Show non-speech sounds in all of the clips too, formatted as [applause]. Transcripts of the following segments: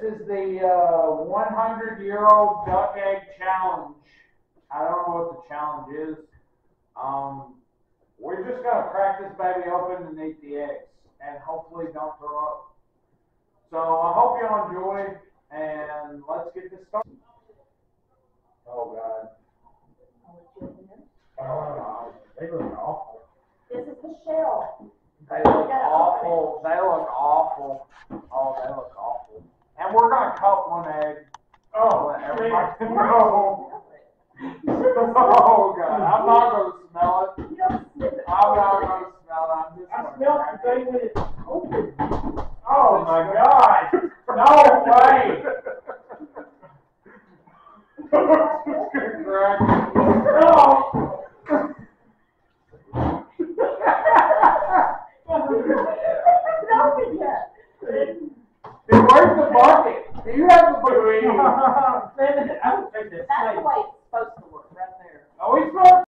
This is the uh, 100 year old duck egg challenge. I don't know what the challenge is. Um, we're just gonna crack this baby open and eat the eggs, and hopefully don't throw up. So I hope you all enjoy, and let's get this started. Oh God. Oh God. They look awful. This is the shell. They look awful. They look awful. Oh, they look awful. And we're gonna cut one egg. Oh, Let everybody know. Oh God, I'm not gonna smell it. You don't sniff it. I'm not gonna smell it. I'm just I gonna. smelled crack the thing when it's open. Oh, oh my God! No way. [laughs] Just gonna crack it. No. Not open yet. Hey, where's the bucket? You don't that's the way it's supposed to look, right there. Are we supposed?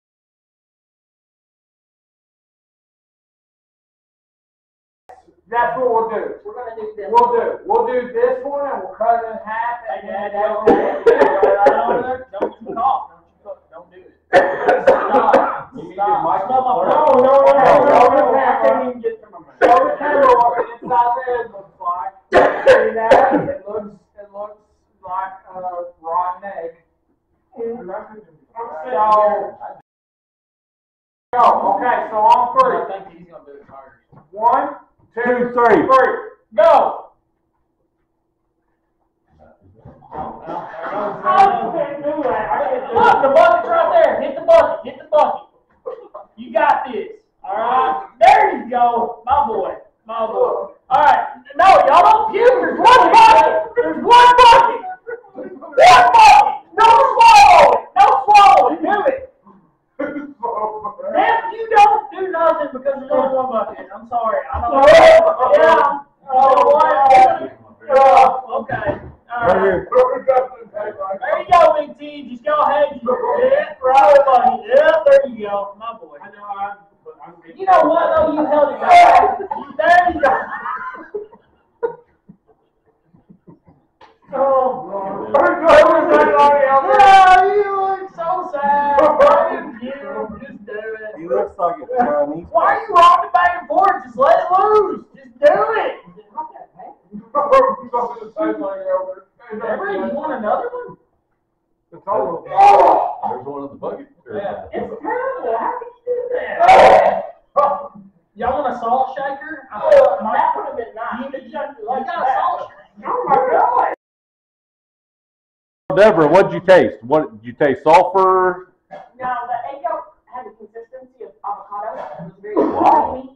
That's what we'll do. We're gonna do this. We'll do. We'll do this one and we'll cut it in half and then Don't we'll. you talk. Don't do it. Stop. You Stop. your mic Stop. on. No, no, no, no, Show no, the no. I camera. can't even get to my mouth. Show the camera what the inside there looks like. See that? It looks, it looks like a rotten egg. So, go. Okay, so on I three. think he's gonna do it first. One, two, Two, three. three. Go. I can't do that. I can't do Look, the bucket's right there. Hit the bucket. Hit the bucket. You got this. All right. There you go, my boy. My boy. All right. No, y'all don't puke. There's one bucket. There's one bucket. One bucket. No swallowing. No swallowing. Do it. If you don't do nothing because there's only one bucket, I'm sorry. I don't know. Oh, yeah. Oh, what? Oh, oh, oh okay. All Right right. There you go, Big T. Just go ahead. Yeah, right, buddy. Yeah, there you go, my boy. I know. I'm, you know what though? You held it [laughs] back. There you go. [laughs] Oh, yeah, you look so sad. [laughs] Why didn't you just do it? He looks like a Chinese. Why are you rocking back and forth? Just let it loose. Just do it. Ever, you want another one? Oh! There's one in the bucket. Yeah. It's terrible. How can you do that? Y'all want a salt shaker? Oh, My- that would have been nice. You you got a salt shaker. Oh my God! Deborah, what'd you taste? What did you taste? Sulfur? No, the egg yolk had the consistency of avocado. It was very creamy.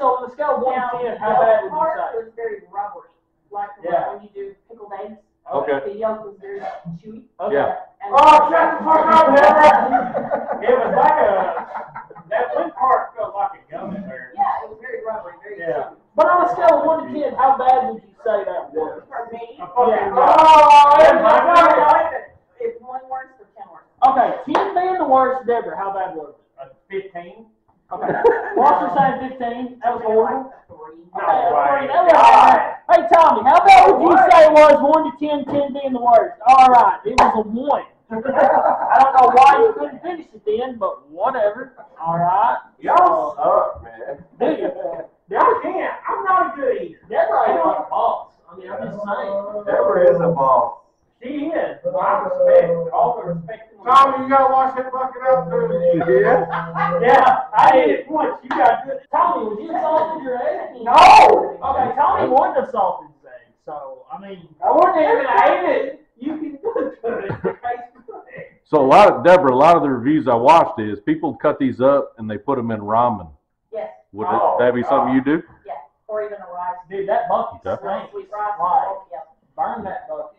Okay, so on the scale of one Now, to the ten, how bad would yolk part you say? was very rubbery, like Yeah. when you do pickled eggs. Okay. The yolk was very chewy. Okay. Yeah. And Oh, shut the fuck up, Deborah! It was like a, that one part felt like a gummy bear. Yeah, it was very rubbery, very Yeah. chewy. But on a scale of one to ten, how bad would you say that was? For me, Yeah. Oh, I it's don't my God. know if it- if one worse or ten worse. Okay, ten being the worst, Deborah, how bad was it? A Fifteen? Okay. Foster saying fifteen, that was horrible. Like a three. No Okay, way. that was bad. Hey, Tommy, how bad would you say it was one to ten, ten being the worst? All right, it was a one. [laughs] I don't know why you couldn't finish it then, but whatever. All right. Y'all suck, man. Dude, I can't. I'm not a good eater. Deborah ain't like a boss. I mean, I'm just saying. Deborah is a boss. She is, but I respect, all the respect. in the world. Tommy, you gotta wash that bucket out too. Yeah? Yeah, I ate it once. You got good. Tommy, was you salted your egg? No! Okay, Tommy wouldn't have salted his egg, so I mean, I wouldn't even ate it. you can do it. So a lot of, Deborah, a lot of the reviews I watched is people cut these up and they put them in ramen. Yes, Would Oh, it, that be something you do? yes, or even a rice. Dude, that bucket Okay. stinks. Sweet rice. Right. Yep. Burn that bucket.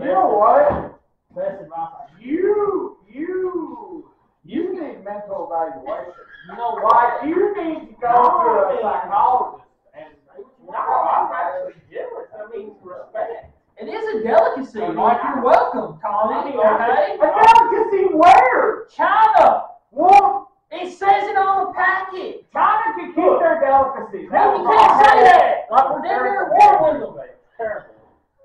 You know what? Best advice. I- You, you, you need mental evaluation. You know Like, what? you need to go to a psychologist and, no, I'm actually jealous. I mean, respect. It is a delicacy. Like you're welcome, Tommy. Okay. A delicacy where? China. Well, It says it on the packet. China can keep their delicacies. No, you can't say that. Like we're down here at war with them. terrible,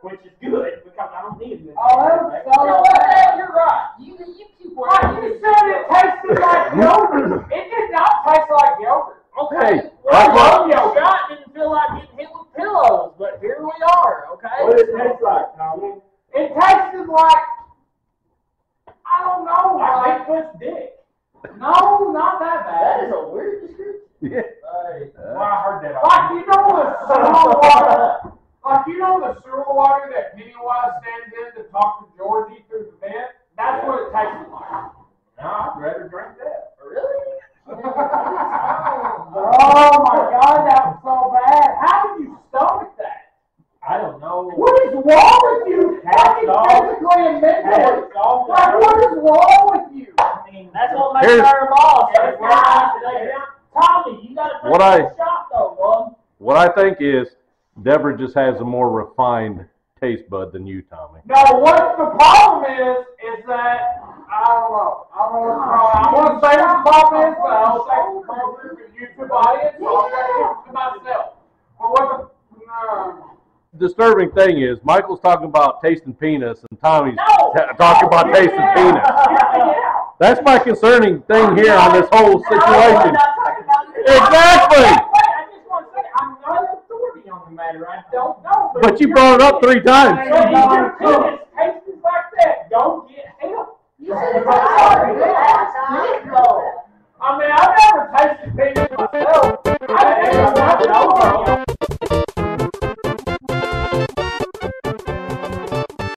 which is good because I don't need it. Oh, that was You so know what, bad. Dad? You're right. You, you keep working. you said, it tasted like yogurt. It did not taste like yogurt. Okay. Hey, well, like what- yo, God didn't feel like getting hit with pillows, but here we are, okay? What does it taste like, Tommy? It tasted like, I don't know, like, Bigfoot's dick. no, not that bad. That is a weird description. Yeah. Hey. Uh, well, I heard that. Like, you know the sewer water, you know the sewer water that Pennywise stands in to talk to Georgie through the vent? That's what it tasted like. No, I'd rather drink that. Really? Oh my god, that was so bad. How did you stomach that? I don't know. What is wrong with you? Fucking physically and mentally. It's Like, what is wrong with you? I mean, That's what makes Here's- her boss. That's That's why Tommy, you gotta take What I- shot though, bud. What I think is Deborah just has a more refined taste bud than you, Tommy. No, what the problem is, is that, I don't know, I don't know what's wrong. I want to say what the problem is, but I don't think it's appropriate for YouTube audience, so I'm gonna keep it to myself. But what the, no. Disturbing thing is Michael's talking about tasting penis and Tommy's No. ta- talking about tasting Yeah. penis. Me. That's my concerning thing here on this whole situation. not talking about you. Exactly. Wait, I just want to say, I'm not an authority on the matter. I don't know. But you brought it up three times. But if your penis tastes like that, don't get help. You should have